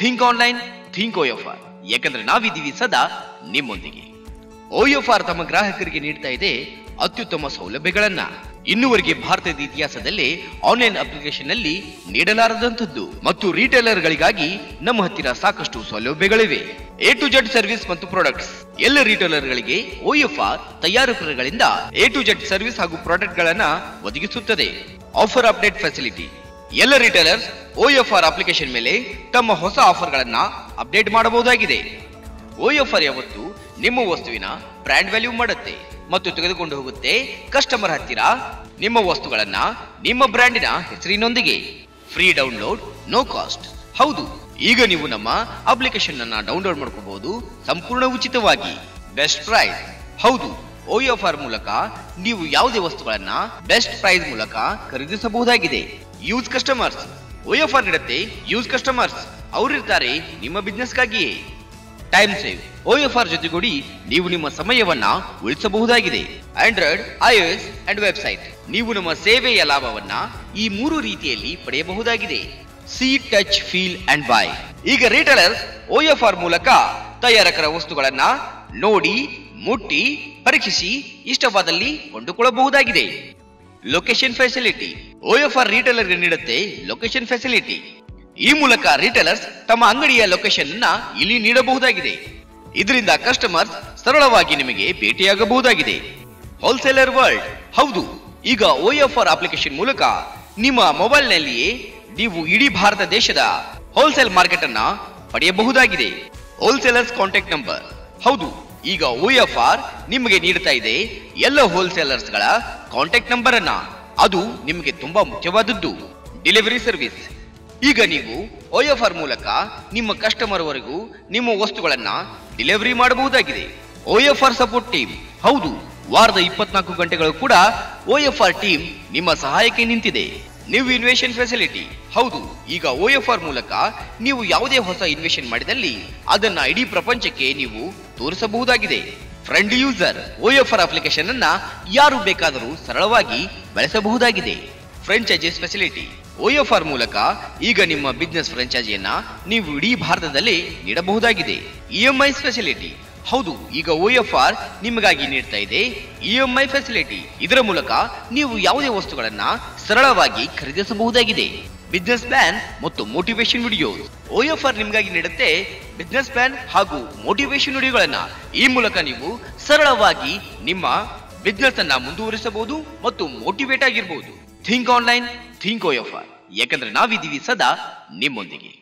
Think online think OFR ಯಾಕಂದ್ರೆ ನಾವಿದ್ದೀವಿ ಸದಾ ನಿಮ್ಮೊಂದಿಗೆ. ಓಎಫ್ಆರ್ ತಮ್ಮ ಗ್ರಾಹಕರಿಗೆ ನೀಡ್ತಾ ಇದೆ ಅತ್ಯುತ್ತಮ ಸೌಲಭ್ಯಗಳನ್ನ. ಇನ್ನುವರೆಗೆ ಭಾರತದ ಇತಿಹಾಸದಲ್ಲಿ ಆನ್ಲೈನ್ ಅಪ್ಲಿಕೇಶನ್ನಲ್ಲಿ ನೀಡಲಾರದಂತದ್ದು ಮತ್ತು ರಿಟೇಲರ್ ಗಳಿಗಾಗಿ ನಮ್ಮ ಹತ್ತಿರ ಸಾಕಷ್ಟು ಸೌಲಭ್ಯಗಳಿವೆ. ಎ ಟು ಜೆಡ್ ಸರ್ವಿಸ್ ಮತ್ತು ಪ್ರಾಡಕ್ಟ್ಸ್ ಎಲ್ಲ ರಿಟೇಲರ್ ಗಳಿಗೆ ಓಎಫ್ಆರ್ ತಯಾರಕರುಗಳಿಂದ ಎ ಟು ಜೆಡ್ ಸರ್ವಿಸ್ ಹಾಗೂ ಪ್ರಾಡಕ್ಟ್ ಗಳನ್ನ ಒದಗಿಸುತ್ತದೆ. ಆಫರ್ ಅಪ್ಡೇಟ್ ಫೆಸಿಲಿಟಿ ಎಲ್ಲ ರಿಟೇಲರ್ಸ್ ಓಎಫ್ಆರ್ ಅಪ್ಲಿಕೇಶನ್ ಮೇಲೆ ತಮ್ಮ ಹೊಸ ಆಫರ್ಗಳನ್ನು ಅಪ್ಡೇಟ್ ಮಾಡಬಹುದಾಗಿದೆ. ಓಎಫ್ಆರ್ ಯಾವತ್ತು ನಿಮ್ಮ ವಸ್ತುವಿನ ಬ್ರ್ಯಾಂಡ್ ವ್ಯಾಲ್ಯೂ ಮಾಡುತ್ತೆ ಮತ್ತು ತೆಗೆದುಕೊಂಡು ಹೋಗುತ್ತೆ ಕಸ್ಟಮರ್ ಹತ್ತಿರ ನಿಮ್ಮ ವಸ್ತುಗಳನ್ನ ನಿಮ್ಮ ಬ್ರ್ಯಾಂಡಿನ ಹೆಸರಿನೊಂದಿಗೆ. ಫ್ರೀ ಡೌನ್ಲೋಡ್ ನೋ ಕಾಸ್ಟ್ ಹೌದು, ಈಗ ನೀವು ನಮ್ಮ ಅಪ್ಲಿಕೇಶನ್ ಅನ್ನ ಡೌನ್ಲೋಡ್ ಮಾಡ್ಕೋಬಹುದು ಸಂಪೂರ್ಣ ಉಚಿತವಾಗಿ. ಬೆಸ್ಟ್ ಪ್ರೈಸ್ ಹೌದು ಓಎಫ್ಆರ್ ಮೂಲಕ ನೀವು ಯಾವುದೇ ವಸ್ತುಗಳನ್ನ ಬೆಸ್ಟ್ ಪ್ರೈಸ್ ಮೂಲಕ ಖರೀದಿಸಬಹುದಾಗಿದೆ. ಯೂಸ್ ಕಸ್ಟಮರ್ಸ್ ಓಎಫ್ಆರ್ ನೀಡುತ್ತೆ ಯೂಸ್ ಕಸ್ಟಮರ್ಸ್ ಅವರಿರ್ತಾರೆ ನಿಮ್ಮ ಬಿಸ್ನೆಸ್ಗಾಗಿಯೇ ಟೈಮ್ ಸೇವ್ ಓಎಫ್ಆರ್ ಜೊತೆಗೂಡಿ ನೀವು ನಿಮ್ಮ ಸಮಯವನ್ನ ಉಳಿಸಬಹುದಾಗಿದೆ. ಆಂಡ್ರಾಯ್ಡ್ ಐಎಸ್ ಅಂಡ್ ವೆಬ್ಸೈಟ್ ನೀವು ನಮ್ಮ ಸೇವೆಯ ಲಾಭವನ್ನ ಈ ಮೂರು ರೀತಿಯಲ್ಲಿ ಪಡೆಯಬಹುದಾಗಿದೆ. See touch feel and buy ಈಗ ರಿಟೇಲರ್ಸ್ ಓಎಫ್ಆರ್ ಮೂಲಕ ತಯಾರಕರ ವಸ್ತುಗಳನ್ನ ನೋಡಿ ಮುಟ್ಟಿ, ಪರೀಕ್ಷಿಸಿ, ಇಷ್ಟವಾದಲ್ಲಿ ಕೊಂಡುಕೊಳ್ಳಬಹುದಾಗಿದೆ. ಲೊಕೇಶನ್ ಫೆಸಿಲಿಟಿ ಓಎಫ್ಆರ್ ರೀಟೇಲರ್ಗೆ ನೀಡುತ್ತೆ ಲೊಕೇಶನ್ ಫೆಸಿಲಿಟಿ ಈ ಮೂಲಕ ರೀಟೇಲರ್ಸ್ ತಮ್ಮ ಅಂಗಡಿಯ ಲೊಕೇಶನ್ ಅನ್ನ ಇಲ್ಲಿ ನೀಡಬಹುದಾಗಿದೆ. ಇದರಿಂದ ಕಸ್ಟಮರ್ಸ್ ಸರಳವಾಗಿ ನಿಮಗೆ ಭೇಟಿಯಾಗಬಹುದಾಗಿದೆ. ಹೋಲ್ಸೇಲರ್ ವರ್ಲ್ಡ್ ಹೌದು, ಈಗ ಓಎಫ್ಆರ್ ಅಪ್ಲಿಕೇಶನ್ ಮೂಲಕ ನಿಮ್ಮ ಮೊಬೈಲ್ನಲ್ಲಿಯೇ ನೀವು ಇಡೀ ಭಾರತ ದೇಶದ ಹೋಲ್ಸೇಲ್ ಮಾರ್ಕೆಟ್ ಅನ್ನ ಪಡೆಯಬಹುದಾಗಿದೆ. ಹೋಲ್ಸೇಲರ್ಸ್ ಕಾಂಟ್ಯಾಕ್ಟ್ ನಂಬರ್ ಹೌದು ಈಗ ಓಎಫ್ಆರ್ ನಿಮಗೆ ನೀಡ್ತಾ ಇದೆ ಎಲ್ಲ ಹೋಲ್ಸೇಲರ್ಸ್ಗಳ ಕಾಂಟ್ಯಾಕ್ಟ್ ನಂಬರ್ ಅನ್ನ. ಅದು ನಿಮಗೆ ತುಂಬಾ ಮುಖ್ಯವಾದದ್ದು. ಡೆಲಿವರಿ ಸರ್ವಿಸ್ ಈಗ ನೀವು ಓಎಫ್ಆರ್ ಮೂಲಕ ನಿಮ್ಮ ಕಸ್ಟಮರ್ ವರೆಗೂ ನಿಮ್ಮ ವಸ್ತುಗಳನ್ನ ಡೆಲಿವರಿ ಮಾಡಬಹುದಾಗಿದೆ. ಓಎಫ್ಆರ್ ಸಪೋರ್ಟ್ ಟೀಮ್ ಹೌದು, ವಾರದ ಇಪ್ಪತ್ನಾಲ್ಕು ಗಂಟೆಗಳು ಕೂಡ ಓಎಫ್ಆರ್ ಟೀಮ್ ನಿಮ್ಮ ಸಹಾಯಕ್ಕೆ ನಿಂತಿದೆ. ನೀವು ಇನ್ವೆಷನ್ ಫೆಸಿಲಿಟಿ ಹೌದು, ಈಗ ಓಎಫ್ಆರ್ ಮೂಲಕ ನೀವು ಯಾವುದೇ ಹೊಸ ಇನ್ವೆಷನ್ ಮಾಡಿದಲ್ಲಿ ಅದನ್ನ ಇಡೀ ಪ್ರಪಂಚಕ್ಕೆ ನೀವು ತೋರಿಸಬಹುದಾಗಿದೆ. ಫ್ರೆಂಡ್ ಯೂಸರ್ ಓಎಫ್ಆರ್ ಅಪ್ಲಿಕೇಶನ್ ಅನ್ನ ಯಾರು ಬೇಕಾದರೂ ಸರಳವಾಗಿ ಬಳಸಬಹುದಾಗಿದೆ. ಫ್ರೆಂಚೈಸೀಸ್ ಫೆಸಿಲಿಟಿ ಓಎಫ್ಆರ್ ಮೂಲಕ ಈಗ ನಿಮ್ಮ ಬಿಸ್ನೆಸ್ ಫ್ರೆಂಚೈಸಿಯನ್ನ ನೀವು ಇಡೀ ಭಾರತದಲ್ಲಿ ನೀಡಬಹುದಾಗಿದೆ. ಇಎಂಐ ಫೆಸಿಲಿಟಿ ಹೌದು, ಈಗ ಒ ಎಫ್ ಆರ್ ನಿಮಗಾಗಿ ನೀಡ್ತಾ ಇದೆ. ಇಎಂಐ ಫೆಸಿಲಿಟಿ ಇದರ ಮೂಲಕ ನೀವು ಯಾವುದೇ ವಸ್ತುಗಳನ್ನ ಸರಳವಾಗಿ ಖರೀದಿಸಬಹುದಾಗಿದೆ. ಬಿಸ್ನೆಸ್ ಪ್ಲಾನ್ ಮತ್ತು ಮೋಟಿವೇಶನ್ ಎಫ್ ಆರ್ ನಿಮಗಾಗಿ ನೀಡುತ್ತೆ ಬಿಸ್ನೆಸ್ ಪ್ಲಾನ್ ಹಾಗೂ ಮೋಟಿವೇಶನ್ ವಿಡಿಯೋಗಳನ್ನ ಈ ಮೂಲಕ ನೀವು ಸರಳವಾಗಿ ನಿಮ್ಮ ಬಿಸ್ನೆಸ್ ಅನ್ನ ಮುಂದುವರಿಸಬಹುದು ಮತ್ತು ಮೋಟಿವೇಟ್ ಆಗಿರಬಹುದು think online think O F R. ಯಾಕಂದ್ರೆ ನಾವಿದ್ದೀವಿ ಸದಾ ನಿಮ್ಮೊಂದಿಗೆ.